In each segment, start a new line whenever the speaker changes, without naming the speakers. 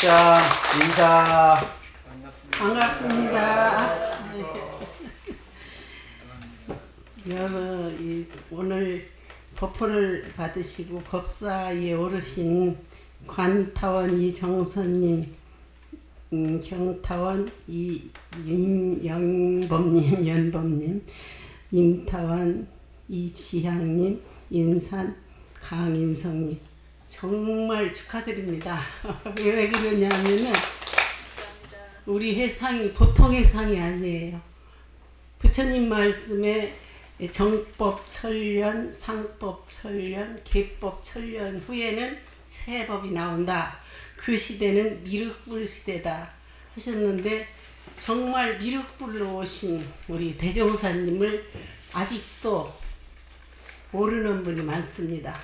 자, 인사.
반갑습니다. 여러 이 오늘 법포를 받으시고 법사에 오르신 관타원 이정선님, 음, 경타원 이윤영범님, 연범님, 임타원 이지향님, 임산 강인성님 정말 축하드립니다. 왜 그러냐면은 우리 해상이 보통 해상이 아니에요. 부처님 말씀에 정법 철련, 상법 철련, 계법 철련 후에는 새 법이 나온다. 그 시대는 미륵불 시대다 하셨는데 정말 미륵불로 오신 우리 대종사님을 아직도 모르는 분이 많습니다.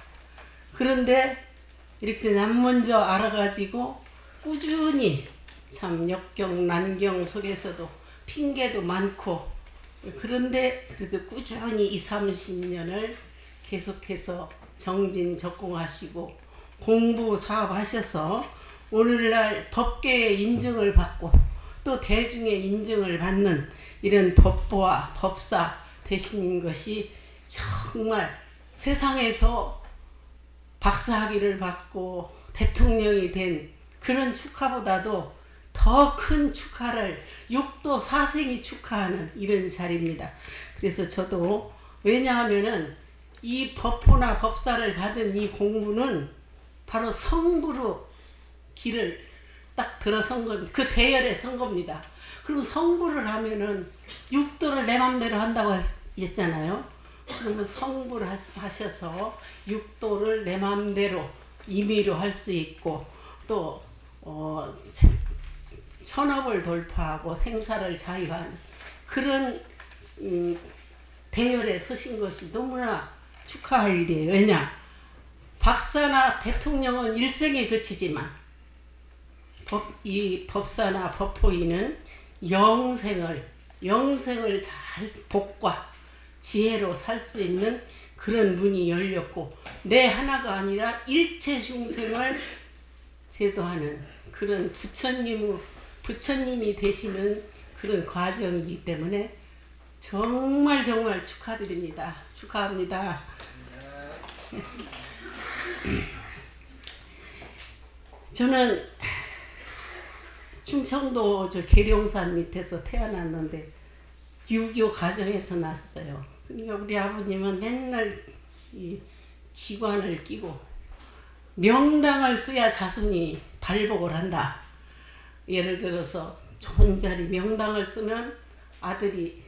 그런데 이렇게 남 먼저 알아가지고 꾸준히 참 역경 난경 속에서도 핑계도 많고 그런데 그래도 꾸준히 2, 30년을 계속해서 정진 적공하시고 공부 사업하셔서 오늘날 법계의 인증을 받고 또 대중의 인증을 받는 이런 법보와 법사 되신 것이 정말 세상에서 박사학위를 받고 대통령이 된 그런 축하보다도 더 큰 축하를 육도 사생이 축하하는 이런 자리입니다. 그래서 저도 왜냐하면은 이 법포나 법사를 받은 이 공부는 바로 성부로 길을 딱 들어선 겁니다. 그 대열에 선 겁니다. 그럼 성부를 하면은 육도를 내 맘대로 한다고 했잖아요. 그러면 성부를 하셔서 육도를 내 맘대로 임의로 할 수 있고 또 어, 현업을 돌파하고 생사를 자유한 그런 음, 대열에 서신 것이 너무나 축하할 일이에요. 왜냐? 박사나 대통령은 일생에 그치지만 법, 이 법사나 법호인은 영생을 영생을 잘 복과 지혜로 살 수 있는 그런 문이 열렸고 내 하나가 아니라 일체 중생을 제도하는 그런 부처님 부처님이 되시는 그런 과정이기 때문에 정말 정말 축하드립니다. 축하합니다. 저는 충청도 저 계룡산 밑에서 태어났는데 6.25 가정에서 났어요. 그러니까 우리 아버님은 맨날 이 지관을 끼고 명당을 써야 자손이 발복을 한다. 예를 들어서 좋은 자리 명당을 쓰면 아들이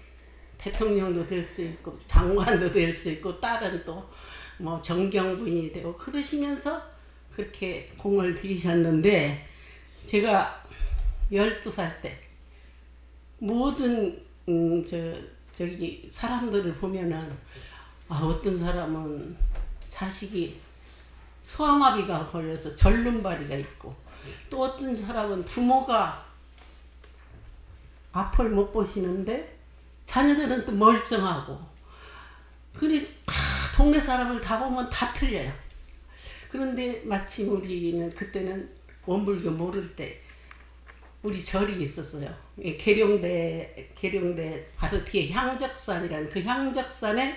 대통령도 될 수 있고 장관도 될 수 있고 딸은 또 뭐 정경부인이 되고 그러시면서 그렇게 공을 들이셨는데 제가 12살 때 모든 음, 저, 저기 사람들을 보면은 아, 어떤 사람은 자식이 소아마비가 걸려서 절름발이가 있고 또 어떤 사람은 부모가 앞을 못 보시는데 자녀들은 또 멀쩡하고 그래 다 동네 사람을 다 보면 다 틀려요. 그런데 마침 우리는 그때는 원불교 모를 때 우리 절이 있었어요. 계룡대 계룡대 바로 뒤에 향적산이라는 그 향적산에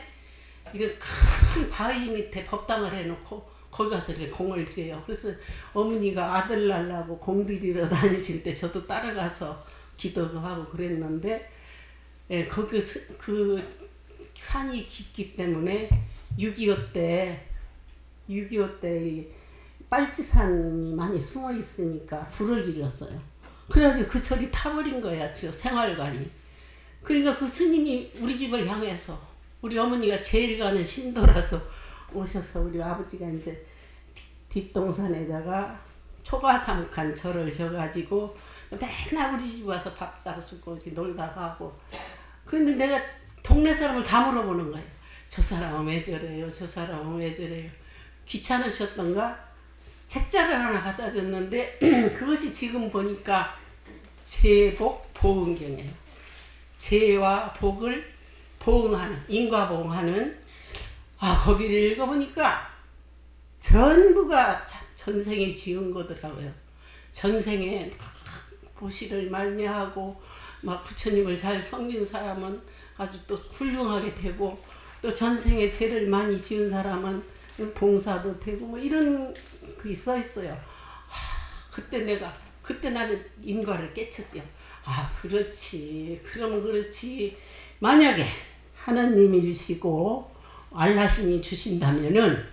이런 큰 바위 밑에 법당을 해놓고 거기 가서 이렇게 공을 들여요. 그래서 어머니가 아들 날라고 공 들이러 다니실 때 저도 따라가서 기도도 하고 그랬는데 예, 거기 그 산이 깊기 때문에 6.25 때, 6.25 때 빨치산이 많이 숨어 있으니까 불을 질렀어요. 그래가지고 그 절이 타버린 거야, 저 생활관이. 그러니까 그 스님이 우리 집을 향해서 우리 어머니가 제일 가는 신도라서 오셔서 우리 아버지가 이제 뒷동산에다가 초가삼칸 절을 져가지고 맨날 우리 집 와서 밥 잡수고 이렇게 놀다 가고 근데 내가 동네 사람을 다 물어보는 거예요. 저 사람은 왜 저래요? 저 사람은 왜 저래요? 귀찮으셨던가? 책자를 하나 갖다 줬는데 그것이 지금 보니까 제복 보응경이에요. 죄와 복을 보응하는 인과보응하는 아 거기를 읽어보니까 전부가 전생에 지은 거더라고요. 전생에 막 보시를 말미하고 막 부처님을 잘 섬긴 사람은 아주 또 훌륭하게 되고 또 전생에 죄를 많이 지은 사람은 봉사도 되고 뭐 이런 그써 있어요. 하, 그때 내가 그때 나는 인과를 깨쳤죠. 아 그렇지. 그러면 그렇지. 만약에 하나님이 주시고 알라심이 주신다면은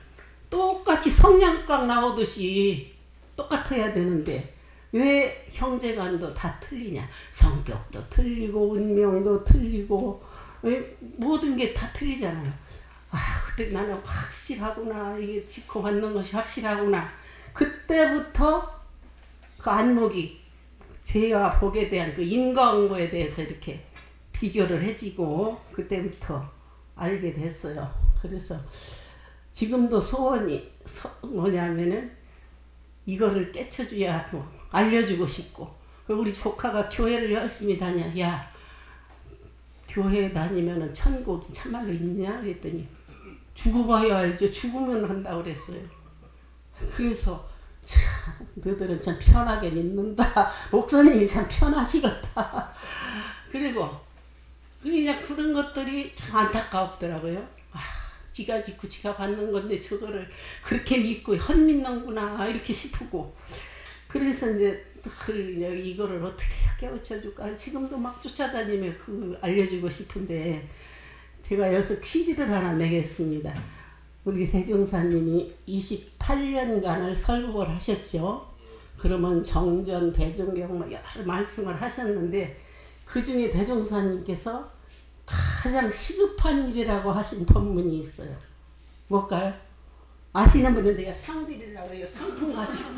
똑같이 성냥각 나오듯이 똑같아야 되는데 왜 형제간도 다 틀리냐? 성격도 틀리고 운명도 틀리고 왜 모든 게 다 틀리잖아요. 아, 그래 나는 확실하구나. 이게 지코 받는 것이 확실하구나. 그때부터 그 안목이 죄와 복에 대한 그 인과응보에 대해서 이렇게 비교를 해지고 그때부터 알게 됐어요. 그래서 지금도 소원이 뭐냐면은 이거를 깨쳐줘야 하고 알려주고 싶고 우리 조카가 교회를 열심히 다녀. 야 교회 다니면은 천국이 참말로 있냐? 그랬더니 죽어봐야 알죠. 죽으면 한다고 그랬어요. 그래서 참 너희들은 참 편하게 믿는다. 목사님이 참 편하시겠다. 그리고 그냥 그런 것들이 참 안타깝더라고요. 아, 지가 짓고 지가 받는 건데 저거를 그렇게 믿고 헛믿는구나 이렇게 싶고 그래서 이제 이거를 어떻게 깨우쳐 줄까 지금도 막 쫓아다니며 그 알려주고 싶은데 제가 여기서 퀴즈를 하나 내겠습니다. 우리 대종사님이 28년간을 설국을 하셨죠. 그러면 정전, 대종경 뭐 여러 말씀을 하셨는데 그 중에 대종사님께서 가장 시급한 일이라고 하신 법문이 있어요. 뭘까요? 아시는 분은 제가 상 드리려고 해요. 상품 가지고.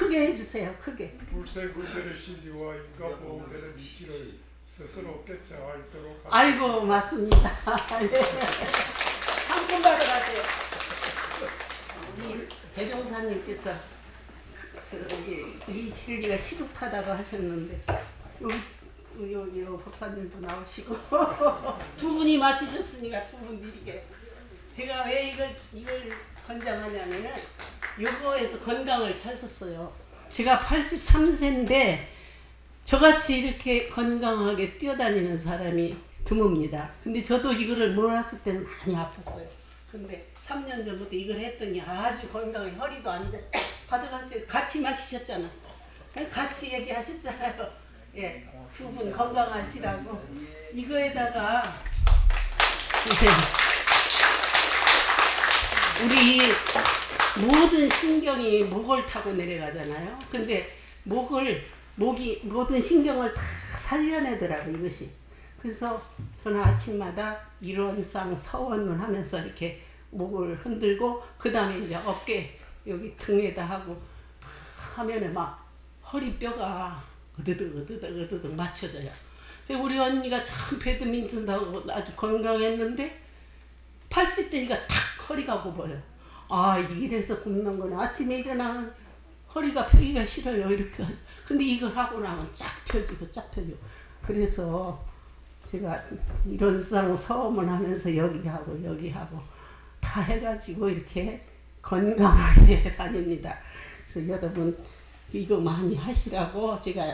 크게 해주세요. 크게.
불세불대의 진리와 인과보호되는 이치를 스스로 깨쳐 알도록
아이고 맞습니다. 네. 상품 받아가세요. 우리 대종사님께서 저기 이 진리가 시급하다고 하셨는데 여기 여기 법사님도 나오시고 두 분이 맞히셨으니까 두분 드리게. 제가 왜 이걸 이걸 권장하냐면은 요거에서 건강을 찾았어요. 제가 83세인데 저같이 이렇게 건강하게 뛰어다니는 사람이 드뭅니다. 근데 저도 이거를 몰랐을 때는 많이 아팠어요. 근데 3년 전부터 이걸 했더니 아주 건강해. 허리도 안 돼. 받아가세요. 같이 마시셨잖아. 같이 얘기하셨잖아요. 예, 두 분 건강하시라고. 이거에다가 우리 모든 신경이 목을 타고 내려가잖아요. 근데 목을 목이 모든 신경을 다 살려내더라고 이것이. 그래서 저는 아침마다 일원상 서원을 하면서 이렇게 목을 흔들고 그 다음에 이제 어깨 여기 등에다 하고 하면은 막 허리뼈가 으드득 으드득 으드득 맞춰져요. 우리 언니가 참 배드민턴 하고 아주 건강했는데 80대니까 탁 허리가 굽어요. 아 이래서 굽는 거네. 아침에 일어나면 허리가 펴기가 싫어요. 이렇게. 근데 이걸 하고 나면 쫙 펴지고 쫙 펴지고. 그래서 제가 이런상 서험을 하면서 여기 하고 여기 하고 다 해가지고 이렇게 건강하게 다닙니다. 그래서 여러분 이거 많이 하시라고 제가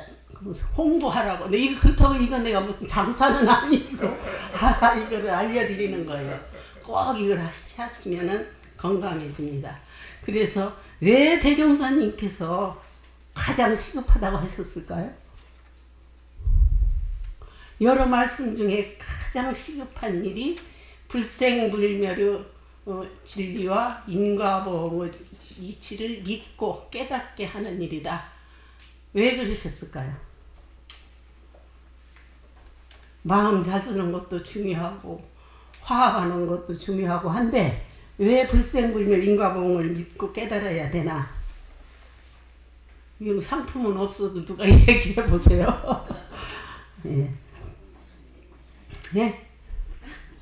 홍보하라고. 근데 이거 그렇다고 이거 내가 무슨 장사는 아니고 아, 이거를 알려드리는 거예요. 꼭 이걸 하시면은 건강해집니다. 그래서 왜 대종사님께서 가장 시급하다고 하셨을까요? 여러 말씀 중에 가장 시급한 일이 불생불멸의 어, 진리와 인과보호 이치를 믿고 깨닫게 하는 일이다. 왜 그러셨을까요? 마음 잘 쓰는 것도 중요하고 화합하는 것도 중요하고 한데 왜 불생불멸 인과보험을 믿고 깨달아야 되나? 이건 상품은 없어도 누가 얘기해 보세요. 예. 네.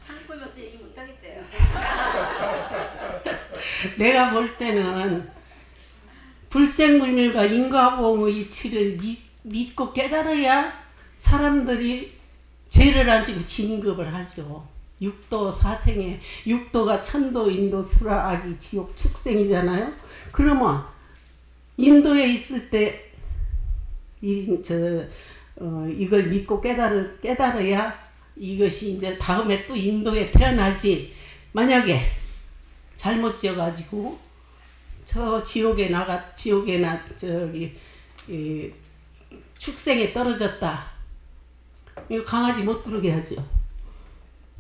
상품이 없이 얘기 못하겠대요.
내가 볼 때는 불생불멸과 인과보험의 이치를 믿, 믿고 깨달아야 사람들이 죄를 안 지고 진급을 하죠. 육도 사생에 육도가 천도 인도 수라 아기 지옥 축생이잖아요. 그러면 인도에 있을 때 이, 저, 어, 이걸 믿고 깨달을, 깨달아야 이것이 이제 다음에 또 인도에 태어나지. 만약에 잘못 지어가지고 저 지옥에 나가, 지옥에 나, 저기, 이, 축생에 떨어졌다. 이거 강아지 못 부르게 하죠.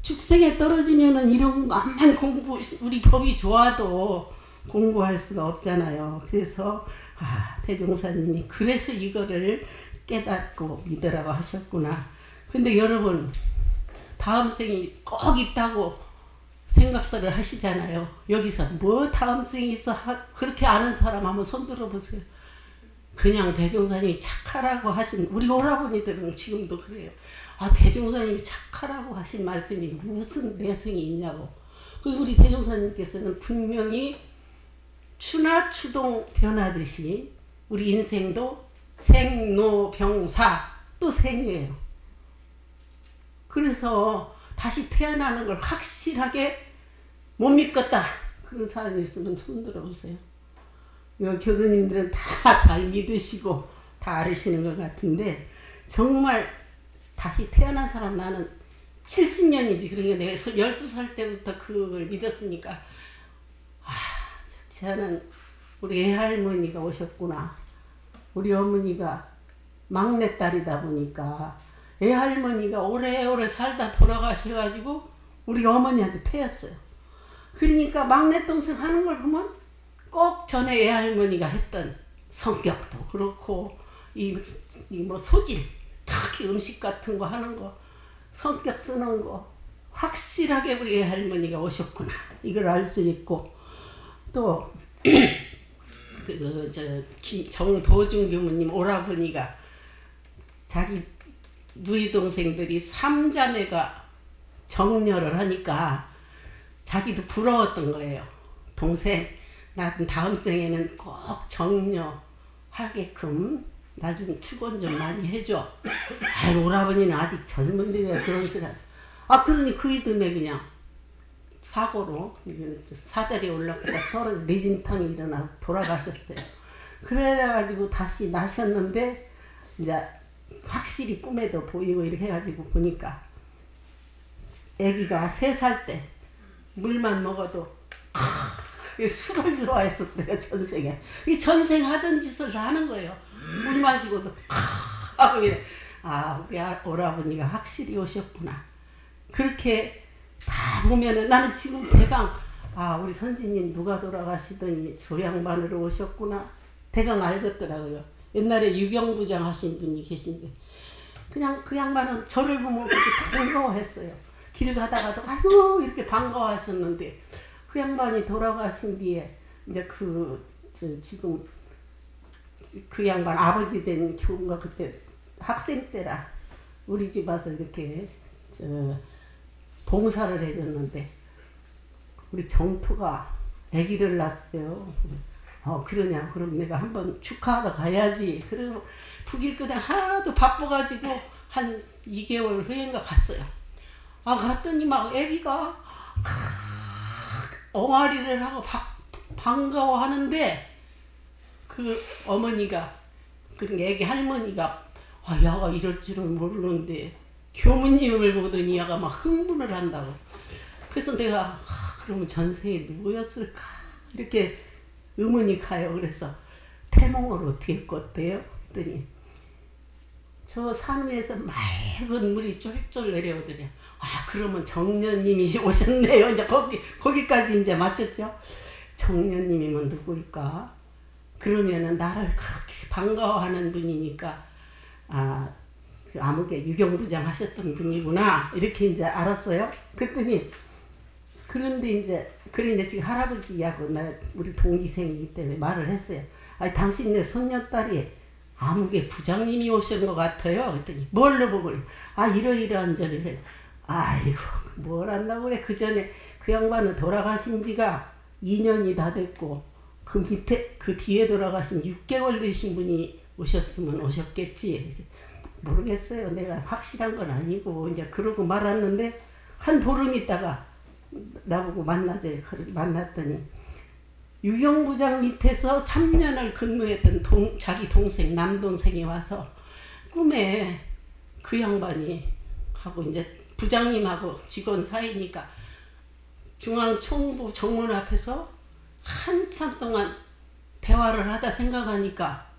축생에 떨어지면은 이런 것만 공부, 우리 법이 좋아도 공부할 수가 없잖아요. 그래서, 아, 대종사님이 그래서 이거를 깨닫고 믿으라고 하셨구나. 근데 여러분, 다음 생이 꼭 있다고 생각들을 하시잖아요. 여기서 뭐 다음 생이 있어? 하- 그렇게 아는 사람 한번 손 들어보세요. 그냥 대종사님이 착하라고 하신 우리 오라버니들은 지금도 그래요. 아 대종사님이 착하라고 하신 말씀이 무슨 내성이 있냐고. 그 우리 대종사님께서는 분명히 추나 추동 변하듯이 우리 인생도 생로병사 또 생이에요. 그래서 다시 태어나는 걸 확실하게 못 믿겠다. 그런 사람이 있으면 손 들어보세요. 여기 교수님들은 다 잘 믿으시고 다 알으시는 것 같은데 정말 다시 태어난 사람 나는 70년이지. 그러니까 내가 12살 때부터 그걸 믿었으니까 아, 저는 우리 애할머니가 오셨구나. 우리 어머니가 막내딸이다 보니까 애할머니가 오래오래 살다 돌아가셔가지고 우리 어머니한테 태웠어요. 그러니까 막내 동생 하는 걸 보면 꼭 전에 애할머니가 했던 성격도 그렇고 이 뭐 소질 특히 음식 같은 거 하는 거 성격 쓰는 거 확실하게 우리 애할머니가 오셨구나 이걸 알 수 있고 또 그저 정도중 교무님 오라버니가 자기 누이 동생들이 삼자매가 정렬을 하니까 자기도 부러웠던 거예요. 동생 나 다음 생에는 꼭 정려하게끔 나중에 축원 좀 많이 해줘. 아이 오라버니는 아직 젊은데 왜 그런 소리 하지? 아 그러니 그 이듬해 그냥 사고로 사다리 올라가다 떨어져 내진탕이 일어나서 돌아가셨어요. 그래가지고 다시 나셨는데 이제 확실히 꿈에도 보이고 이렇게 해가지고 보니까 아기가 세 살 때 물만 먹어도 아, 술을 좋아했었대요 전생에 이 전생 하던 짓을 다 하는 거예요 물 마시고도. 아, 하고 이래 아 우리 아- 오라버니가 확실히 오셨구나. 그렇게 다 보면은 나는 지금 대강 아 우리 선지님 누가 돌아가시더니 저 양반으로 오셨구나. 대강 알겠더라고요. 옛날에 유경부장 하신 분이 계신데. 그냥 그 양반은 저를 보면 그렇게 반가워했어요. 길 가다가도 아이고 이렇게 반가워하셨는데 그 양반이 돌아가신 뒤에 이제 그저 지금 그 양반 아버지 된 교우가 그때 학생 때라 우리 집 와서 이렇게 저 봉사를 해줬는데 우리 정토가 아기를 낳았어요. 어 그러냐 그럼 내가 한번 축하하러 가야지. 그리고 북일 그냥 하나도 바빠가지고 한 2개월 후인가 갔어요. 아 갔더니 막 애기가 엉아리를 하고 바, 반가워하는데 그 어머니가 그 애기 할머니가 아 야가 이럴 줄은 모르는데 교무님을 보더니 야가 막 흥분을 한다고. 그래서 내가 아, 그러면 전생에 누구였을까? 이렇게 의문이 가요. 그래서 태몽을 어떻게 껐대요? 했더니 저 산 위에서 맑은 물이 쫄쫄 내려오더래요 아 그러면 정년님이 오셨네요. 이제 거기 거기까지 이제 맞췄죠? 정년님이면 누구일까 그러면은 나를 그렇게 반가워하는 분이니까 아, 그 암흑의 유경부장 하셨던 분이구나 이렇게 이제 알았어요. 그랬더니 그런데 이제 그래 이제 지금 할아버지하고 나 우리 동기생이기 때문에 말을 했어요. 아, 당신네 손녀딸이 암흑의 부장님이 오신 것 같아요. 그랬더니 뭘로 보고? 아 이러이러한 해. 아이고 뭘 안다고 그래. 그 전에 그 양반은 돌아가신 지가 2년이 다 됐고 그 밑에 그 뒤에 돌아가신 6개월 되신 분이 오셨으면 오셨겠지. 모르겠어요. 내가 확실한 건 아니고 이제 그러고 말았는데 한 보름 있다가 나보고 만나재 만났더니 유경부장 밑에서 3년을 근무했던 동, 자기 동생 남동생이 와서 꿈에 그 양반이 하고 이제 부장님하고 직원 사이니까 중앙총부 정문 앞에서 한참 동안 대화를 하다 생각하니까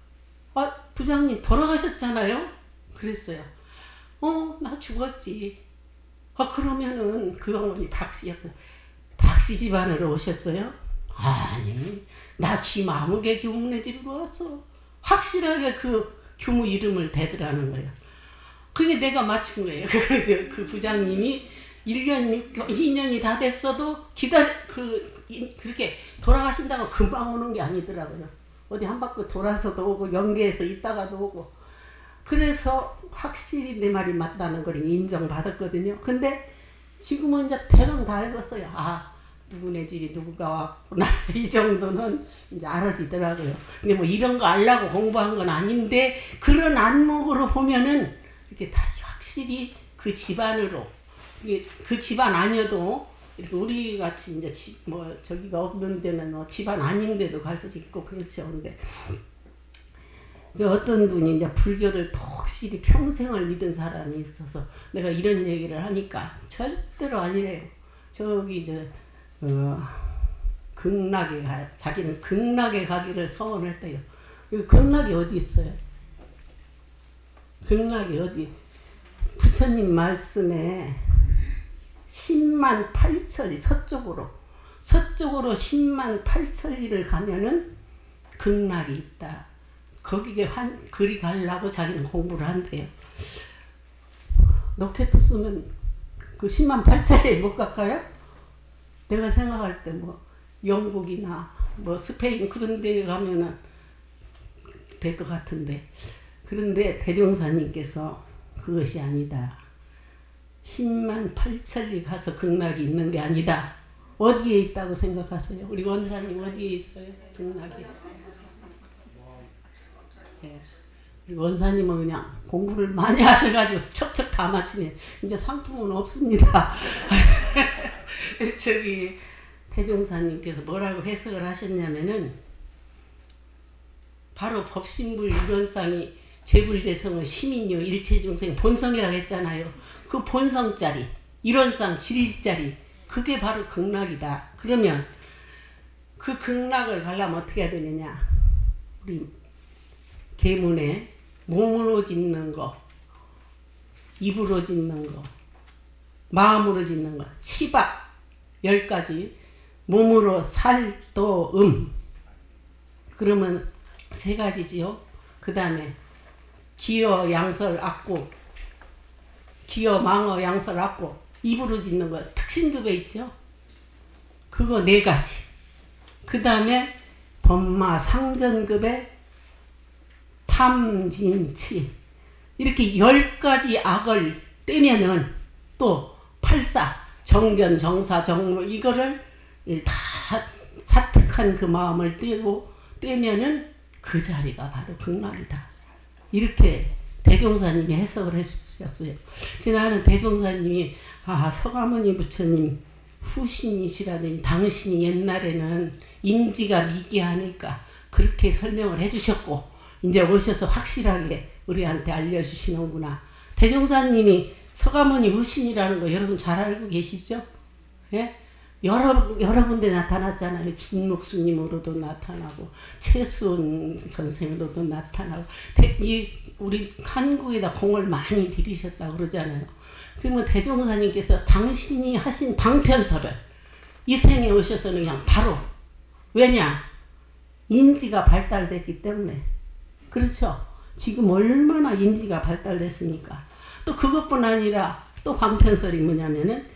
아 부장님 돌아가셨잖아요? 그랬어요. 어 나 죽었지. 아 그러면은 그 양반이 박씨였고 박씨 집안으로 오셨어요? 아니 나 김아무개 교무네 집으로 왔어. 확실하게 그 교무 이름을 대더라는 거예요. 그게 내가 맞춘 거예요. 그래서 그 부장님이 1년 6개월 2년이 다 됐어도 기다려 그 이- 그렇게 돌아가신다고 금방 오는 게 아니더라고요 어디 한 바퀴 돌아서도 오고 연계해서 있다가도 오고 그래서 확실히 내 말이 맞다는 걸 인정받았거든요. 근데 지금은 이제 대강 다 알겠어요. 아 누구네 집이 누구가 왔구나 이 정도는 이제 알아지더라고요. 근데 뭐 이런 거 알라고 공부한 건 아닌데 그런 안목으로 보면은 이렇게 다시 확실히 그 집안으로 그 집안 아니어도 이렇게 우리 같이 이제 집, 뭐 저기가 없는 데는 뭐 집안 아닌데도 갈 수 있고 그렇죠. 근데 그 어떤 분이 이제 불교를 확실히 평생을 믿은 사람이 있어서 내가 이런 얘기를 하니까 절대로 아니래요. 저기 이제 어, 극락에 가 자기는 극락에 가기를 소원했대요. 그 극락이 어디 있어요? 극락이 어디? 부처님 말씀에 10만 8천리 서쪽으로 서쪽으로 10만 8천리를 가면은 극락이 있다. 거기에 한 그리 가려고 자기는 공부를 한대요. 로켓 쓰면 그 10만 8천리에 못 갈까요? 내가 생각할 때 뭐 영국이나 뭐 스페인 그런 데 가면은 될 것 같은데 그런데 대종사님께서 그것이 아니다. 10만 8천리 가서 극락이 있는 게 아니다. 어디에 있다고 생각하세요? 우리 원사님 어디에 있어요? 극락이. 예. 우리 원사님은 그냥 공부를 많이 하셔가지고 척척 다 맞추네. 이제 상품은 없습니다. 저기 태종사님께서 뭐라고 해석을 하셨냐면은 바로 법신불 유론상이 재불대성은 시민요 일체중생 본성이라고 했잖아요. 그 본성짜리 일원상 진리짜리 그게 바로 극락이다. 그러면 그 극락을 가려면 어떻게 해야 되느냐? 우리 계문에 몸으로 짓는 거, 입으로 짓는 거, 마음으로 짓는 거, 시박 열 가지 몸으로 살도 음 그러면 세 가지지요. 그 다음에 기어 양설 악고 기어 망어 양설 악고 입으로 짓는 거 특신급에 있죠. 그거 네 가지. 그 다음에 범마 상전급에 탐진치 이렇게 열 가지 악을 떼면은 또 팔사 정견 정사 정로 이거를 다 사특한 그 마음을 떼고 떼면은 그 자리가 바로 극락이다. 이렇게 대종사님이 해석을 해주셨어요. 그 나는 대종사님이 아 서가모니 부처님 후신이시라더니 당신이 옛날에는 인지가 미개하니까 그렇게 설명을 해주셨고 이제 오셔서 확실하게 우리한테 알려주시는구나. 대종사님이 서가모니 후신이라는 거 여러분 잘 알고 계시죠? 예? 여러 여러 군데 나타났잖아요. 진목스님으로도 나타나고 최수원 선생으로도 나타나고 대, 이 우리 한국에다 공을 많이 들이셨다 고 그러잖아요. 그러면 대종사님께서 당신이 하신 방편설을 이 생에 오셔서는 그냥 바로 왜냐 인지가 발달됐기 때문에 그렇죠. 지금 얼마나 인지가 발달됐습니까? 또 그것뿐 아니라 또 방편설이 뭐냐면은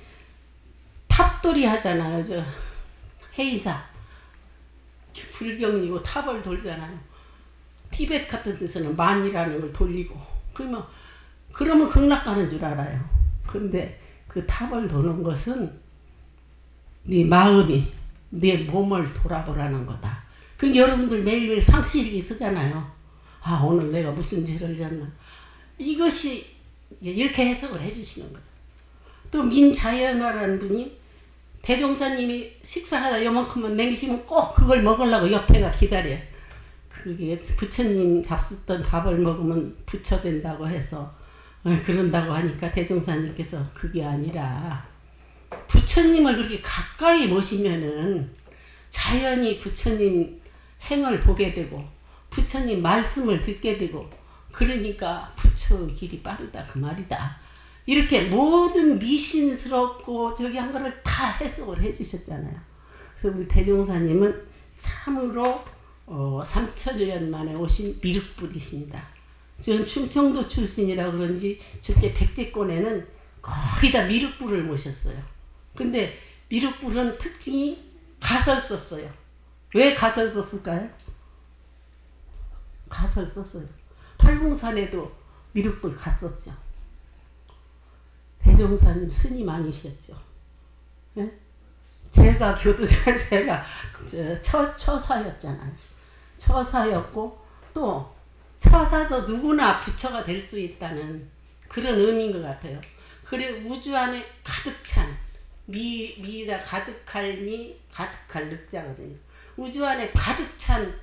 탑돌이 하잖아요. 저 해이사 불경이고 탑을 돌잖아요. 티벳 같은 데서는 만이라는 걸 돌리고 그러면 그러면 극락 가는 줄 알아요. 근데 그 탑을 도는 것은 네 마음이 네 몸을 돌아보라는 거다. 그 여러분들 매일매일 상실이 쓰잖아요. 아 오늘 내가 무슨 죄를 졌나. 이것이 이렇게 해석을 해주시는 거예요. 또 민자연화라는 분이 대종사님이 식사하다 요만큼만 냉시면 꼭 그걸 먹으려고 옆에가 기다려. 그게 부처님 잡수던 밥을 먹으면 부처 된다고 해서 어, 그런다고 하니까 대종사님께서 그게 아니라 부처님을 그렇게 가까이 모시면은 자연히 부처님 행을 보게 되고 부처님 말씀을 듣게 되고 그러니까 부처의 길이 빠르다 그 말이다. 이렇게 모든 미신스럽고 저기 한 거를 다 해석을 해주셨잖아요. 그래서 우리 대종사님은 참으로 어, 3천년 만에 오신 미륵불이십니다. 저는 충청도 출신이라 그런지 저때 백제권에는 거의 다 미륵불을 모셨어요. 근데 미륵불은 특징이 가설 썼어요. 왜 가설 썼을까요? 가설 썼어요. 팔공산에도 미륵불 갔었죠. 대종사님 스님 아니셨죠. 예? 제가 교도관 제가 저, 처, 처사였잖아요. 처사였고 또 처사도 누구나 부처가 될 수 있다는 그런 의미인 것 같아요. 그래 우주 안에 가득 찬 미, 미다 가득할 미 가득할 늑자거든요. 우주 안에 가득 찬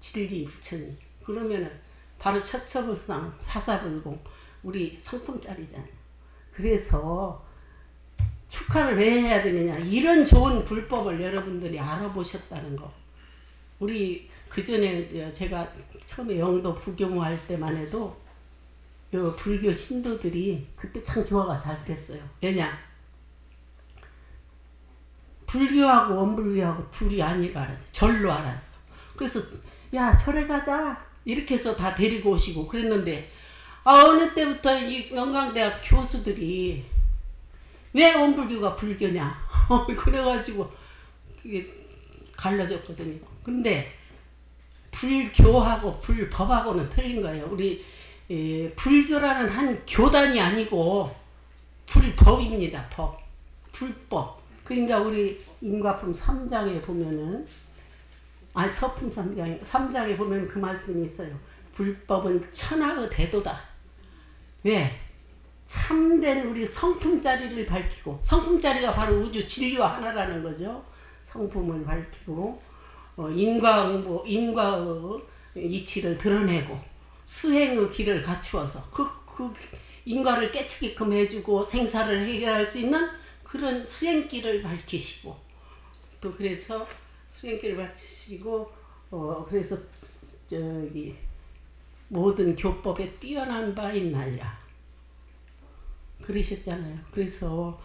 진리 부처님. 그러면은 바로 처처불상 사사불공 우리 성품짜리잖아요. 그래서 축하를 왜 해야 되느냐. 이런 좋은 불법을 여러분들이 알아보셨다는 거. 우리 그 전에 제가 처음에 영도 부교할 때만 해도 요 불교 신도들이 그때 참 교화가 잘 됐어요. 왜냐? 불교하고 원불교하고 둘이 아니라 알았어. 절로 알았어. 그래서 야 절에 가자 이렇게 해서 다 데리고 오시고 그랬는데 아, 어느 때부터 이 영광대학 교수들이 왜 원불교가 불교냐 그래가지고 그게 갈라졌거든요. 근데 불교하고 불법하고는 틀린 거예요. 우리 에, 불교라는 한 교단이 아니고 불법입니다. 법. 불법. 그러니까 우리 인과품 3장에 보면은 아니 서품 3장에 3장에 보면 그 말씀이 있어요. 불법은 천하의 대도다. 왜? 참된 우리 성품자리를 밝히고 성품자리가 바로 우주 진리와 하나라는 거죠. 성품을 밝히고 어, 인과응보, 인과의 이치를 드러내고 수행의 길을 갖추어서 그, 그 인과를 깨트기끔 해주고 생사를 해결할 수 있는 그런 수행길을 밝히시고 또 그래서 수행길을 밝히시고 어 그래서 저기 모든 교법에 뛰어난 바 있나이라 그러셨잖아요. 그래서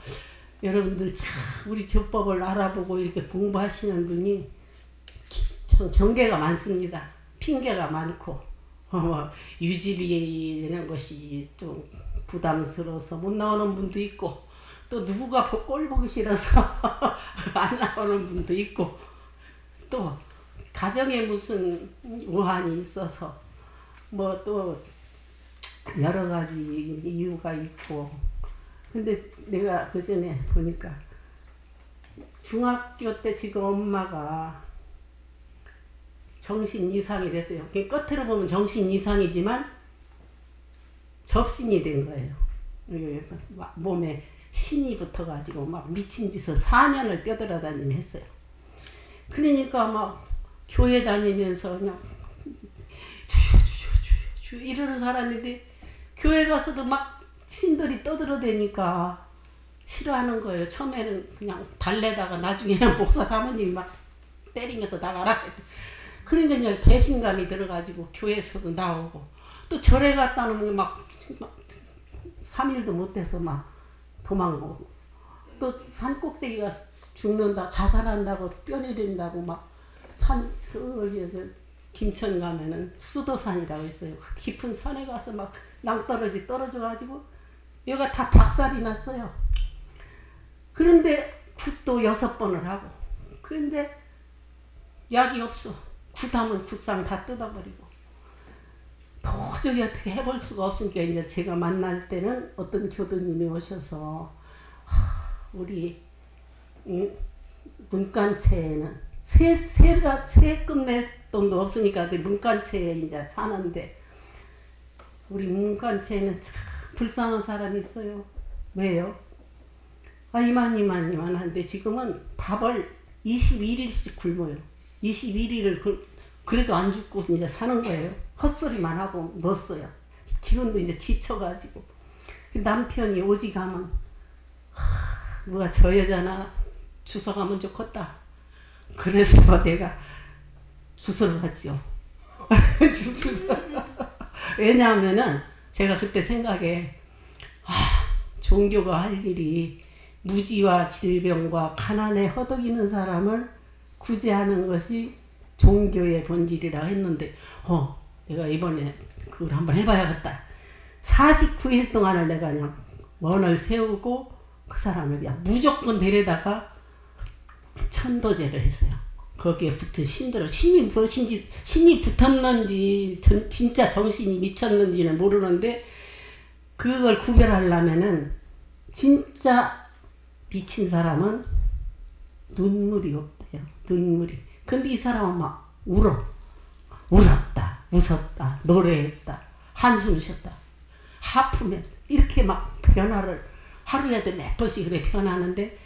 여러분들 참 우리 교법을 알아보고 이렇게 공부하시는 분이 참 경계가 많습니다. 핑계가 많고 어, 유지비라는 것이 좀 부담스러워서 못 나오는 분도 있고 또 누구가 꼴 보기 싫어서 안 나오는 분도 있고 또 가정에 무슨 우한이 있어서 뭐 또 여러 가지 이유가 있고 근데 내가 그 전에 보니까 중학교 때 지금 엄마가 정신 이상이 됐어요. 그게 겉으로 보면 정신 이상이지만 접신이 된 거예요. 몸에 신이 붙어가지고 막 미친 짓을 4년을 뛰어들어다니며 했어요. 그러니까 막 교회 다니면서 그냥 주여 이러는 사람인데 교회 가서도 막 신들이 떠들어대니까 싫어하는 거예요. 처음에는 그냥 달래다가 나중에는 목사 사모님이 막 때리면서 나가라. 그러니까 이제 배신감이 들어가지고 교회에서도 나오고 또 절에 갔다 오면 막, 막 3일도 못 돼서 막 도망오고 또 산 꼭대기 가서 죽는다 자살한다고 뛰어내린다고 막 산 저기 김천 가면은 수도산이라고 있어요. 그 깊은 산에 가서 막 낭떠러지 떨어져 가지고 여기가 다 박살이 났어요. 그런데 굿도 여섯 번을 하고 그런데 약이 없어. 굿하면 굿상 다 뜯어버리고 도저히 어떻게 해볼 수가 없으니까 이제 제가 만날 때는 어떤 교도님이 오셔서 하, 우리 이 문간체에는 세, 세가 세금 낼 돈도 없으니까 그 문간체에 이제 사는데 우리 문간체에는 참 불쌍한 사람이 있어요. 왜요? 아 이만 이만 이만 한데 지금은 밥을 21일씩 굶어요. 21일을 그, 그래도 안 죽고 이제 사는 거예요. 헛소리만 하고 넣었어요. 기운도 이제 지쳐가지고 그 남편이 오지가면 하, 뭐가 저 여자나 주워가면 좋겠다. 그래서 내가 주소를 갔죠. 주소를. 왜냐하면은 제가 그때 생각에 아 종교가 할 일이 무지와 질병과 가난에 허덕이는 사람을 구제하는 것이 종교의 본질이라 했는데 어 내가 이번에 그걸 한번 해봐야겠다. 49일 동안을 내가 그냥 원을 세우고 그 사람을 그냥 무조건 데려다가 천도제를 했어요. 거기에 붙은 신들을 신이 무엇인지 신이 붙었는지 전, 진짜 정신이 미쳤는지는 모르는데 그걸 구별하려면은 진짜 미친 사람은 눈물이 없대요. 눈물이. 근데 이 사람은 막 울어. 울었다. 웃었다. 노래했다. 한숨 쉬었다. 하프면 이렇게 막 변화를 하루에도 몇 번씩 그래 변하는데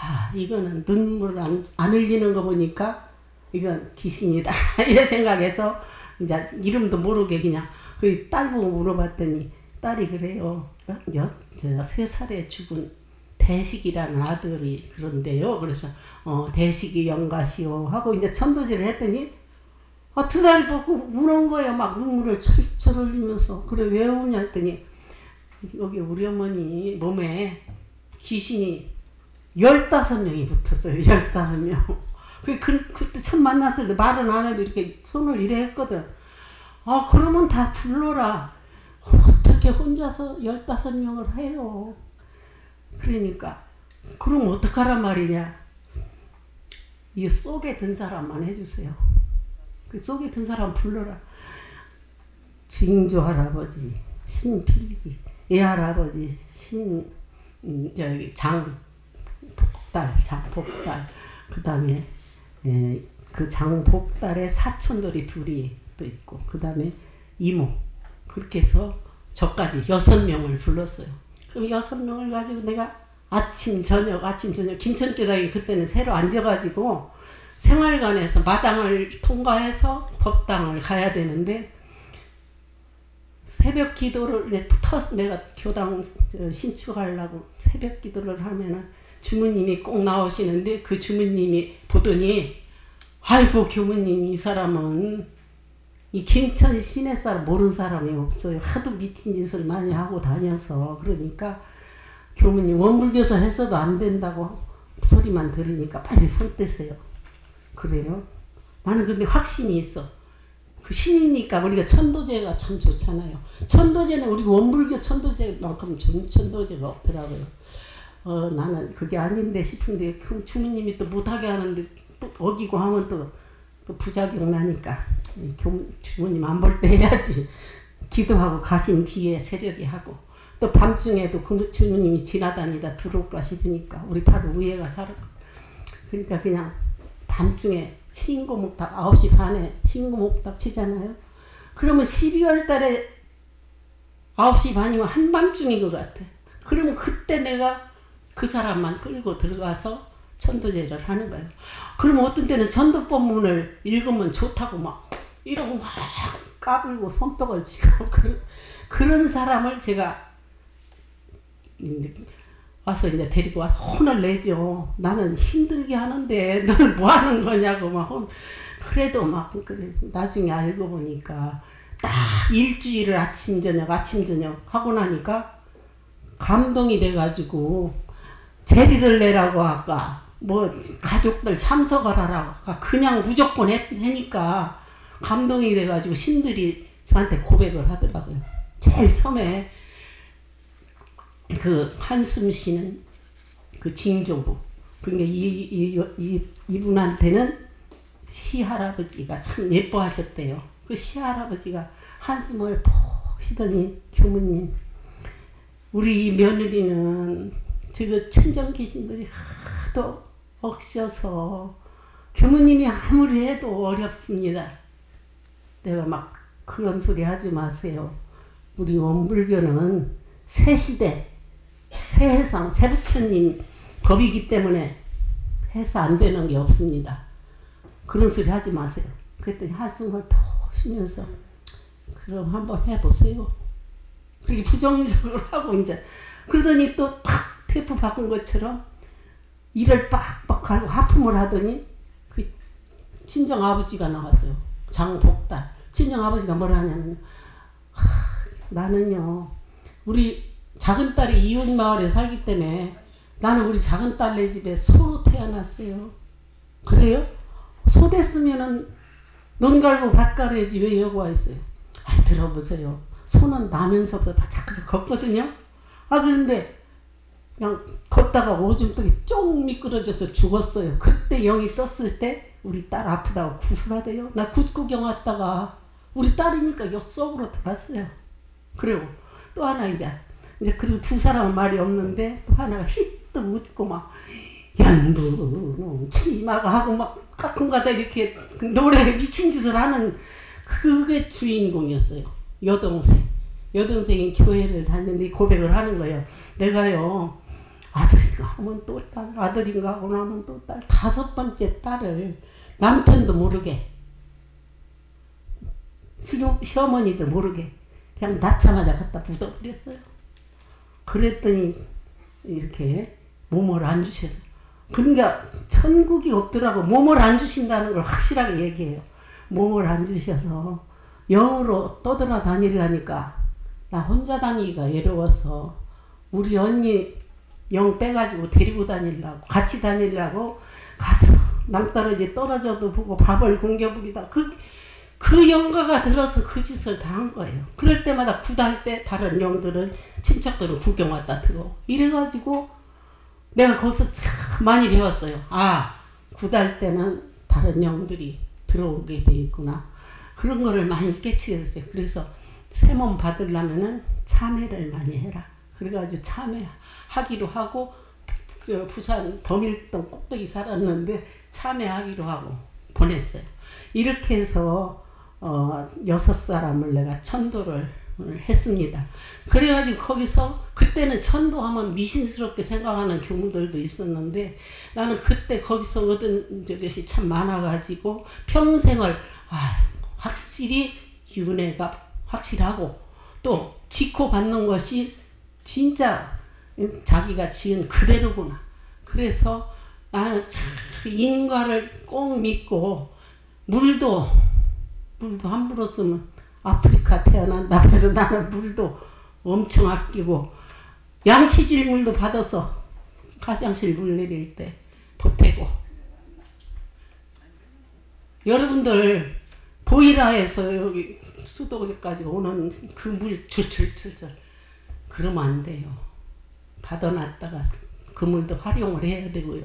아 이거는 눈물 안, 안 흘리는 거 보니까 이건 귀신이다. 이런 생각해서 이제 이름도 모르게 그냥 그 딸 보고 물어봤더니 딸이 그래요. 여, 여, 세 살에 죽은 대식이라는 아들이 그런데요. 그래서 어, 대식이 영가시오 하고 이제 천도질을 했더니 아, 두달 보고 우는 거예요. 막 눈물을 철철 흘리면서. 그래 왜 우냐 했더니 여기 우리 어머니 몸에 귀신이 열다섯 명이 붙었어요. 열다섯 명. 그, 그, 그때 처음 만났을 때 말은 안 해도 이렇게 손을 이래 했거든. 아, 그러면 다 불러라. 어떻게 혼자서 열다섯 명을 해요. 그러니까. 그럼 어떡하란 말이냐. 이 속에 든 사람만 해주세요. 그 속에 든 사람 불러라. 징조 할아버지, 신필기, 예 할아버지, 신, 음, 저기, 장, 복달, 장복달, 그 다음에 예, 그 장복달의 사촌들이 둘이 또 있고, 그 다음에 이모 그렇게 해서 저까지 여섯 명을 불렀어요. 그럼 여섯 명을 가지고 내가 아침 저녁 아침 저녁 김천교당이 그때는 새로 앉아가지고 생활관에서 마당을 통과해서 법당을 가야 되는데 새벽 기도를 터 내가 교당 신축하려고 새벽 기도를 하면은 주무님이 꼭 나오시는데 그 주무님이 보더니 아이고 교무님 이 사람은 이 김천 시내 사람 모르는 사람이 없어요. 하도 미친 짓을 많이 하고 다녀서 그러니까 교무님 원불교사 했어도 안 된다고 소리만 들으니까 빨리 손 떼세요. 그래요? 나는 근데 확신이 있어. 그 신이니까 우리가 천도제가 참 좋잖아요. 천도제는 우리 원불교 천도제만큼 좋은 천도제가 없더라고요. 어, 나는 그게 아닌데 싶은데 그 주무님이 또 못하게 하는데 또 어기고 하면 또, 또 부작용 나니까 교, 주무님 안 볼 때 해야지. 기도하고 가신 뒤에 새벽에 하고 또 밤중에도 그 주무님이 지나다니다 들어올까 싶으니까 우리 바로 위에가 살아. 그러니까 그냥 밤중에 신고 목탁 9시 반에 신고 목탁 치잖아요. 그러면 12월 달에 9시 반이면 한밤중인 것 같아. 그러면 그때 내가 그 사람만 끌고 들어가서 천도제를 하는 거예요. 그러면 어떤 때는 천도법문을 읽으면 좋다고 막 이러고 막 까불고 손뼉을 치고 그런, 그런 사람을 제가 와서 이제 데리고 와서 혼을 내죠. 나는 힘들게 하는데 너는 뭐 하는 거냐고 막 혼. 그래도 막. 나중에 알고 보니까 딱 일주일을 아침 저녁 아침 저녁 하고 나니까 감동이 돼가지고 제리를 내라고 아까 뭐 가족들 참석을 하라고 아까 그냥 무조건 했, 하니까 감동이 돼가지고 신들이 저한테 고백을 하더라고요. 제일 처음에 그 한숨 쉬는 그 징조부. 그러니까 이, 이, 이, 이분한테는 시할아버지가 참 예뻐하셨대요. 그 시할아버지가 한숨을 푹 쉬더니 교무님, 우리 며느리는 저거 천정 귀신들이 하도 억셔서 교무님이 아무리 해도 어렵습니다. 내가 막 그런 소리 하지 마세요. 우리 원불교는 새 시대, 새 해상, 새 부처님 법이기 때문에 해서 안 되는 게 없습니다. 그런 소리 하지 마세요. 그랬더니 한숨을 톡 쉬면서 그럼 한번 해보세요. 그렇게 부정적으로 하고 이제 그러더니 또 탁 테이프 바꾼 것처럼 이를 빡빡 하고 하품을 하더니 그 친정 아버지가 나왔어요. 장복달. 친정 아버지가 뭐라 하냐면 하, 나는요 우리 작은 딸이 이웃 마을에 살기 때문에 나는 우리 작은 딸네 집에 소로 태어났어요. 그래요? 소 됐으면은 논 갈고 밭 갈아야지 왜 여기 와 있어요? 아 들어보세요. 소는 나면서부터 자꾸 걷거든요. 아 그런데 그냥 걷다가 오줌통이 쫑 미끄러져서 죽었어요. 그때 영이 떴을 때 우리 딸 아프다고 구슬하대요. 나 굿구경 왔다가 우리 딸이니까 역 속으로 들어갔어요. 그리고 또 하나 이제 이제 그리고 두 사람은 말이 없는데 또 하나가 휘떡 웃고 막 연분홍 치마가 하고 막 가끔가다 이렇게 노래에 미친 짓을 하는 그게 주인공이었어요. 여동생. 여동생이 교회를 다녔는데 고백을 하는 거예요. 내가요 아들인가 하면 또 딸, 아들인가 하고 나면 또 딸, 다섯 번째 딸을 남편도 모르게 시어, 시어머니도 모르게 그냥 낳자마자 갖다 묻어버렸어요. 그랬더니 이렇게 몸을 안 주셔서 그러니까 천국이 없더라고 몸을 안 주신다는 걸 확실하게 얘기해요. 몸을 안 주셔서 영으로 떠돌아 다니려니까 나 혼자 다니기가 외로워서 우리 언니 영 빼가지고 데리고 다니려고 같이 다니려고 가서 낭떠러지 떨어져도 보고 밥을 공겨보기다 그, 그 영가가 들어서 그 짓을 다 한 거예요. 그럴 때마다 구달 때 다른 영들은 친척들은 구경 왔다 들어. 이래가지고 내가 거기서 참 많이 배웠어요. 아 구달 때는 다른 영들이 들어오게 돼 있구나. 그런 거를 많이 깨치게 됐어요. 그래서 새몸 받으려면은 참회를 많이 해라. 그래가지고 참회 하기로 하고 저 부산 범일동 꼭대기 살았는데 참회하기로 하고 보냈어요. 이렇게 해서 어, 여섯 사람을 내가 천도를 했습니다. 그래가지고 거기서 그때는 천도하면 미신스럽게 생각하는 교무들도 있었는데 나는 그때 거기서 얻은 것이 참 많아가지고 평생을 아, 확실히 윤회가 확실하고 또 지코 받는 것이 진짜 자기가 지은 그대로구나. 그래서 나는 참 인과를 꼭 믿고 물도 물도 함부로 쓰면 아프리카 태어난다 그래서 나는 물도 엄청 아끼고 양치질 물도 받아서 화장실 물 내릴 때 보태고 여러분들 보이라에서 여기 수도까지 오는 그 물 줄줄줄줄 그러면 안 돼요. 받아놨다가 그 물도 활용을 해야 되고요.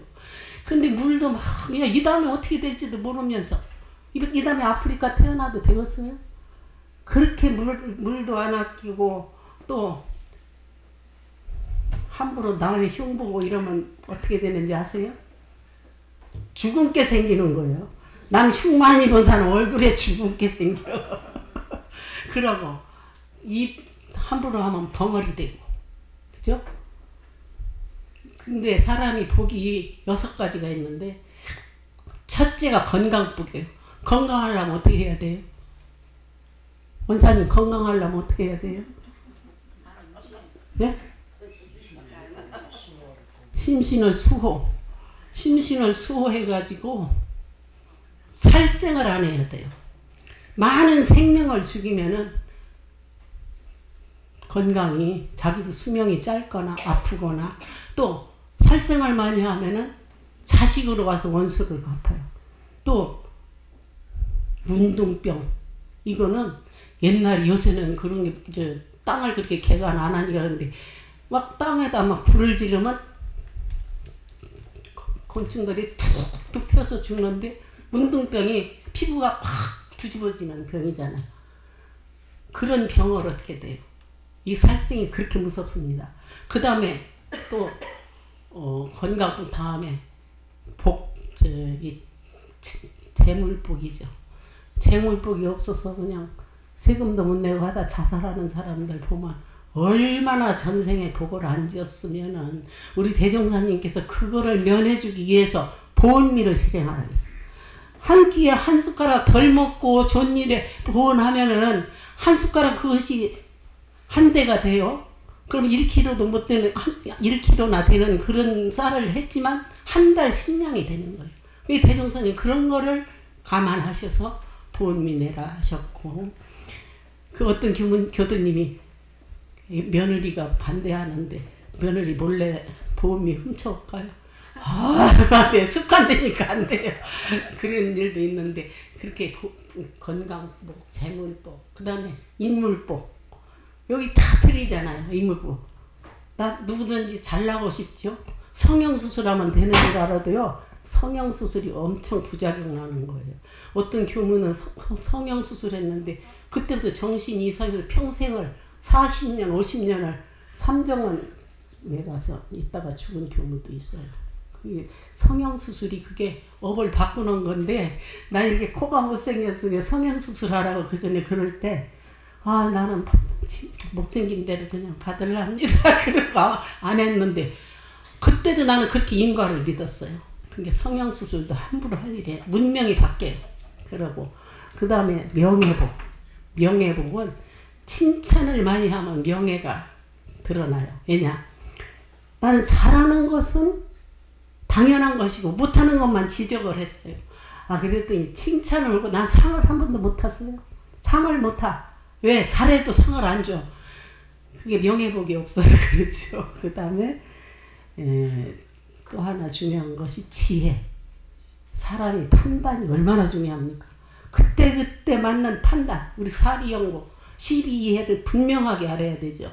근데 물도 막 그냥 이 다음에 어떻게 될지도 모르면서 이 다음에 아프리카 태어나도 되겠어요? 그렇게 물, 물도 안 아끼고 또 함부로 남의 흉 보고 이러면 어떻게 되는지 아세요? 죽음게 생기는 거예요. 남흉 많이 본 사람 얼굴에 죽음게 생겨. 그러고 입 함부로 하면 벙어리 되고. 그죠? 근데 사람이 복이 여섯 가지가 있는데 첫째가 건강복이에요. 건강하려면 어떻게 해야 돼요? 원사님 건강하려면 어떻게 해야 돼요? 네? 심신을 수호. 심신을 수호해가지고 살생을 안 해야 돼요. 많은 생명을 죽이면은 건강이 자기도 수명이 짧거나 아프거나 또 살생을 많이 하면은 자식으로 와서 원수를 갚아요. 또 운동병 이거는 옛날 요새는 그런 게 땅을 그렇게 개간 안 하니까 그런데 막 땅에다 막 불을 지르면 곤충들이 툭툭 펴서 죽는데 운동병이 피부가 팍 뒤집어지는 병이잖아. 그런 병을 얻게 돼요. 이 살생이 그렇게 무섭습니다. 그 다음에 또 어, 건강 다음에 복, 저, 이 재물복이죠. 재물복이 없어서 그냥 세금도 못 내고 하다 자살하는 사람들 보면 얼마나 전생에 복을 안 지었으면은 우리 대종사님께서 그거를 면해주기 위해서 보은미를 실행하라 그랬어요. 한 끼에 한 숟가락 덜 먹고 좋은 일에 보은하면은 한 숟가락 그것이 한 대가 돼요. 그럼 1kg도 못 되는, 한, 1kg나 되는 그런 쌀을 했지만 한 달 식량이 되는 거예요. 이 대종사님 그런 거를 감안하셔서 보은미 내라 하셨고, 그 어떤 교문, 교도님이 이 며느리가 반대하는데 며느리 몰래 보험이 훔쳐올까요? 아, 네, 습관되니까 안 돼요. 그런 일도 있는데 그렇게 보- 건강복, 재물복, 그 다음에 인물복 여기 다 틀리잖아요. 인물복. 나 누구든지 잘나고 싶죠? 성형수술하면 되는 줄 알아도요. 성형수술이 엄청 부작용 나는 거예요. 어떤 교무는 성- 성형수술 했는데 그때부터 정신이 이상해서 평생을 40년, 50년을 삼정원에 가서 있다가 죽은 경우도 있어요. 그게 성형수술이 그게 업을 바꾸는 건데 나 이렇게 코가 못생겼으니 성형수술하라고 그 전에 그럴 때 아 나는 못생긴 대로 그냥 받을랍니다. 그러고 안 했는데 그때도 나는 그렇게 인과를 믿었어요. 그게 성형수술도 함부로 할 일이에요. 문명이 바뀌어요. 그러고 그 다음에 명예복. 명예복은 칭찬을 많이 하면 명예가 드러나요. 왜냐? 나는 잘하는 것은 당연한 것이고 못하는 것만 지적을 했어요. 아 그랬더니 칭찬을 하고 난 상을 한 번도 못 탔어요. 상을 못 타. 왜? 잘해도 상을 안 줘. 그게 명예복이 없어서 그렇죠. 그 다음에 또 하나 중요한 것이 지혜. 사람이 판단이 얼마나 중요합니까? 그때 그때 맞는 판단. 우리 사리연고 12해를 분명하게 알아야 되죠.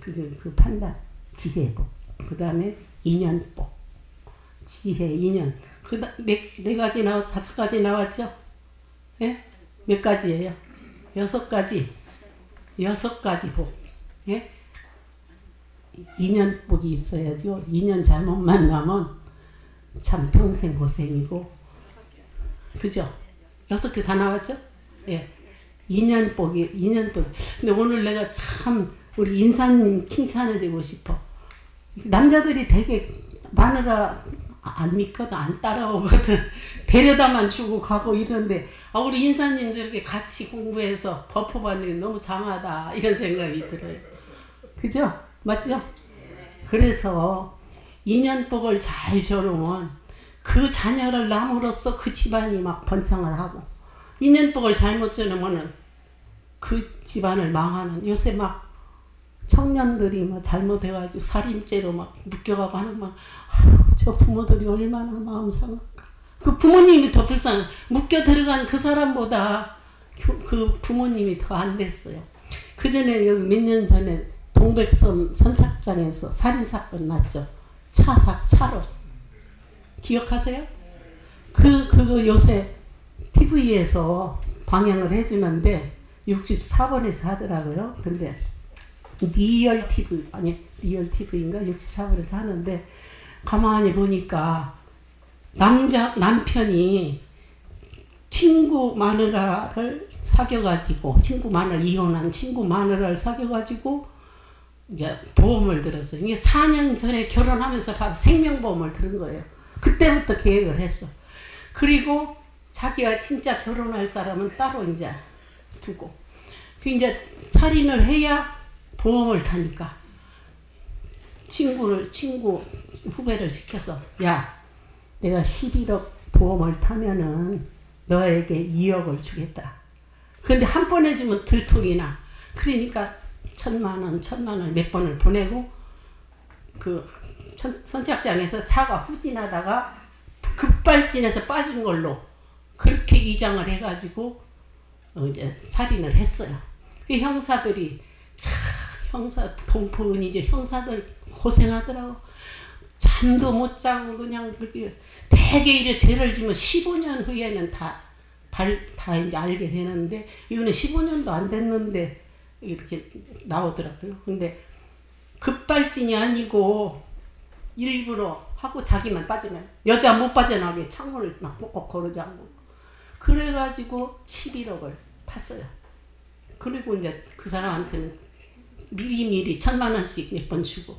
그, 그 판단, 지혜복. 그 다음에 인연복. 지혜, 인연. 그 다, 네, 네 가지 나왔, 다섯 가지 나왔죠? 예? 몇 가지예요? 여섯 가지. 여섯 가지 복. 예? 인연 복이 있어야죠. 인연 잘못 만나면 참 평생 고생이고. 그죠? 여섯 개 다 나왔죠? 예. 인연 복이, 인연 복. 근데 오늘 내가 참 우리 인사님 칭찬해주고 싶어. 남자들이 되게 마누라 안 믿거든, 안 따라오거든. 데려다만 주고 가고 이런데, 아, 우리 인사님 저렇게 같이 공부해서 법호받는 게 너무 장하다. 이런 생각이 들어요. 그죠? 맞죠? 그래서 인연복을 잘 저르면 그 자녀를 남으로써 그 집안이 막 번창을 하고, 인연복을 잘못 저르면은 그 집안을 망하는 요새 막 청년들이 막 잘못해가지고 살인죄로 막 묶여가고 하는 막, 아유, 저 부모들이 얼마나 마음 상할까. 그 부모님이 더 불쌍해. 묶여 들어간 그 사람보다 그, 그 부모님이 더 안 됐어요. 그 전에 여기 몇 년 전에 동백섬 선착장에서 살인사건 났죠. 차, 차, 차로. 기억하세요? 그, 그거 요새 TV에서 방영을 해주는데 64번에서 하더라고요. 근데 리얼 TV 아니 리얼 TV인가 64번에서 하는데 가만히 보니까 남자 남편이 친구 마누라를 사귀어가지고 친구 마누라 이혼한 친구 마누라를 사귀어가지고 이제 보험을 들었어요. 이게 4년 전에 결혼하면서 바로 생명보험을 들은 거예요. 그때부터 계획을 했어. 그리고 자기가 진짜 결혼할 사람은 따로 이제 두고. 그 이제 살인을 해야 보험을 타니까 친구를 친구 후배를 시켜서 야 내가 11억 보험을 타면은 너에게 2억을 주겠다. 그런데 한 번 해주면 들통이나 그러니까 천만 원, 천만 원 몇 번을 보내고 그 천, 선착장에서 차가 후진하다가 급발진해서 빠진 걸로 그렇게 위장을 해가지고 어, 이제 살인을 했어요. 그 형사들이 참 형사 동포은이죠 형사들 고생하더라고 잠도 못 자고 그냥 그게 대개 이래 죄를 지면 15년 후에는 다, 발, 다 이제 알게 되는데 이거는 15년도 안 됐는데 이렇게 나오더라고요. 근데 급발진이 아니고 일부러 하고 자기만 빠지면 여자 못 빠져나오게 창문을 막 꼭꼭 걸어잡고 그래가지고 11억을 탔어요. 그리고 이제 그 사람한테는 미리미리 천만 원씩 몇 번 주고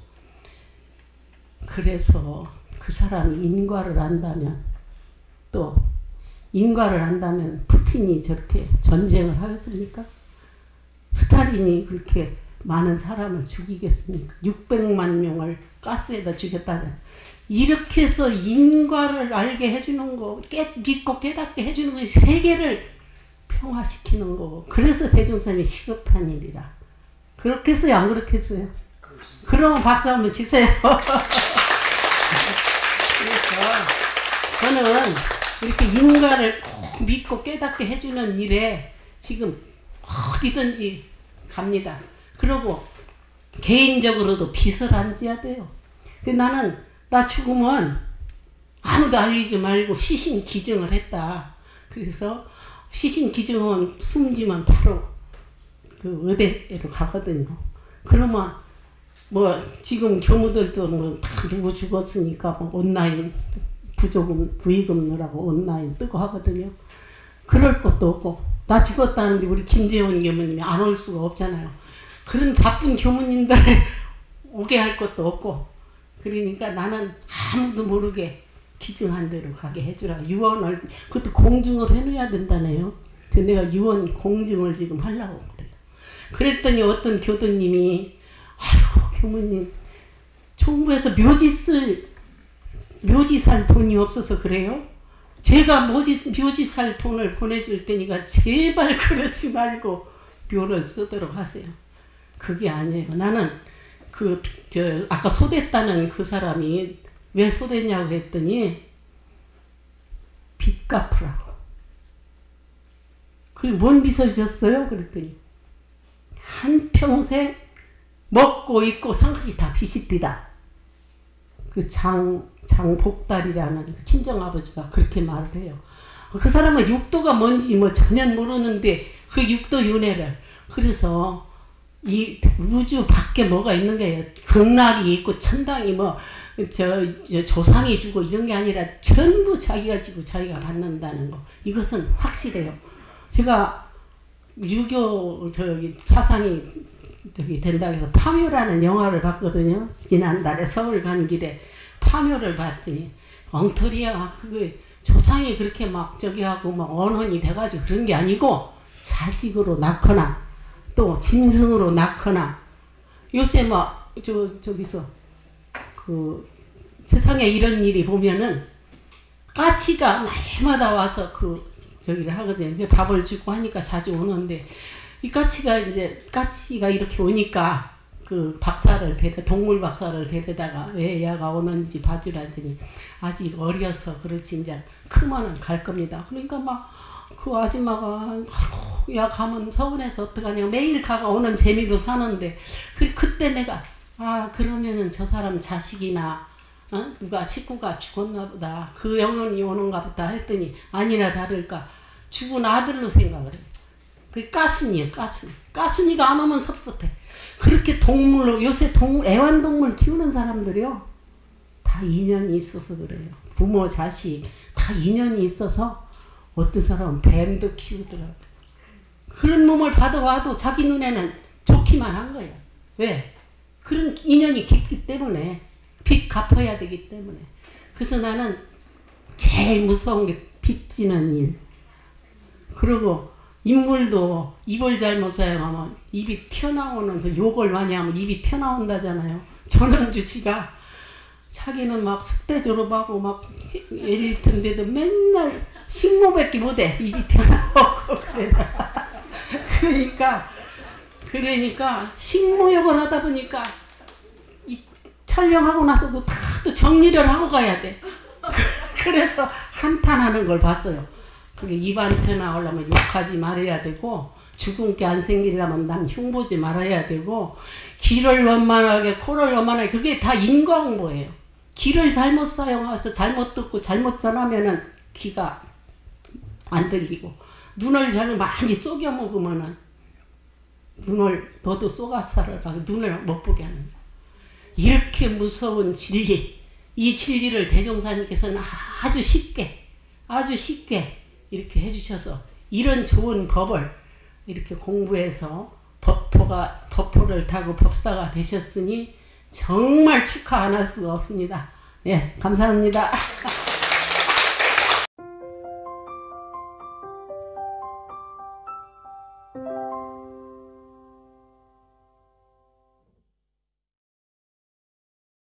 그래서 그 사람이 인과를 안다면 또 인과를 안다면 푸틴이 저렇게 전쟁을 하겠습니까? 스탈린이 그렇게 많은 사람을 죽이겠습니까? 600만 명을 가스에다 죽였다는 이렇게 해서 인과를 알게 해주는 거, 깨, 믿고 깨닫게 해주는 것이 세계를 평화시키는 거고 그래서 대종선이 시급한 일이라 그렇게 했어요 안 그렇게 했어요? 그러면 박수 한번 주세요 그래서 저는 이렇게 인간을 꼭 믿고 깨닫게 해주는 일에 지금 어디든지 갑니다. 그리고 개인적으로도 빚을 안 지어야 돼요. 근데 나는 나 죽으면 아무도 알리지 말고 시신 기증을 했다. 그래서 시신 기증은 숨지면 바로 그 의대로 가거든요. 그러면 뭐 지금 교무들도 뭐 다 누구 죽었으니까 뭐 온라인 부조금 부의금 넣으라고 온라인 뜨고 하거든요. 그럴 것도 없고 나 죽었다는데 우리 김재원 교무님이 안 올 수가 없잖아요. 그런 바쁜 교무님들 오게 할 것도 없고 그러니까 나는 아무도 모르게 기증한 대로 가게 해주라. 유언을 그것도 공증을 해놓아야 된다네요. 그 내가 유언 공증을 지금 하려고 그랬더니 어떤 교도님이 아이고 교무님 총부에서 묘지 쓸 묘지 살 돈이 없어서 그래요? 제가 묘지, 묘지 살 돈을 보내줄 테니까 제발 그러지 말고 묘를 쓰도록 하세요. 그게 아니에요. 나는 그, 저, 아까 소됐다는 그 사람이 왜 소됐냐고 했더니 빚 갚으라고. 그게 뭔 빚을 졌어요? 그랬더니 한평생 먹고 입고 산 것이 다 빚이 띠다. 그 장, 장복달이라는 그 친정아버지가 그렇게 말을 해요. 그 사람은 육도가 뭔지 뭐 전혀 모르는데 그 육도 윤회를 그래서 이 우주 밖에 뭐가 있는 거예요. 극락이 있고 천당이 뭐 저, 저 조상이 주고 이런 게 아니라 전부 자기가 지고 자기가 받는다는 거. 이것은 확실해요. 제가 유교 저기 사상이 저기 된다고 해서 파묘라는 영화를 봤거든요. 지난달에 서울 간 길에 파묘를 봤더니 엉터리야. 그게 조상이 그렇게 막 저기 하고 막 언혼이 돼가지고 그런 게 아니고 자식으로 낳거나 또 짐승으로 낳거나 요새 막 저 저기서 그 세상에 이런 일이 보면은 까치가 날마다 와서 그 저기를 하거든요. 밥을 주고 하니까 자주 오는데 이 까치가 이제 까치가 이렇게 오니까 그 박사를 데려 동물 박사를 데려다가 왜 얘가 오는지 봐주라더니 아직 어려서 그렇지 이제 크면은 갈 겁니다. 그러니까 막 그 아줌마가 야 가면 서울에서 어떡하냐 매일 가가 오는 재미로 사는데 그 그때 내가 아 그러면은 저 사람 자식이나 어? 누가 식구가 죽었나 보다. 그 영혼이 오는가 보다 했더니 아니나 다를까 죽은 아들로 생각을 해. 그 까순이에요 까순이 까순이가 안 오면 섭섭해. 그렇게 동물로 요새 동물 애완동물 키우는 사람들이요. 다 인연이 있어서 그래요. 부모 자식 다 인연이 있어서 어떤 사람은 뱀도 키우더라고요. 그런 몸을 받아와도 자기 눈에는 좋기만 한 거예요. 왜? 그런 인연이 깊기 때문에 빚 갚아야 되기 때문에 그래서 나는 제일 무서운 게 빚지는 일 그리고 인물도 입을 잘못 사용하면 입이 튀어나오면서 욕을 많이 하면 입이 튀어나온다잖아요. 전원주 씨가 자기는 막 숙대 졸업하고 막 엘리트인데도 맨날 식모밖에 못해. 입이 튀어나오고 그래. 그러니까 그러니까 식모욕을 하다 보니까 이 촬영하고 나서도 다 또 정리를 하고 가야 돼. 그래서 한탄하는 걸 봤어요. 그게 입한테 나오려면 욕하지 말아야 되고 죽은 게 안 생기려면 남 흉보지 말아야 되고 귀를 원만하게 코를 원만하게 그게 다 인과응보예요. 귀를 잘못 사용해서 잘못 듣고 잘못 전하면은 귀가 안 들리고 눈을 잘 많이 쏘겨 먹으면은 눈을 너도 쏘가서 살아가 눈을 못 보게 하는 거예요. 이렇게 무서운 진리 이 진리를 대종사님께서는 아주 쉽게 아주 쉽게 이렇게 해주셔서 이런 좋은 법을 이렇게 공부해서 법 법포가 법포를 타고 법사가 되셨으니 정말 축하 안 할 수가 없습니다. 예, 감사합니다.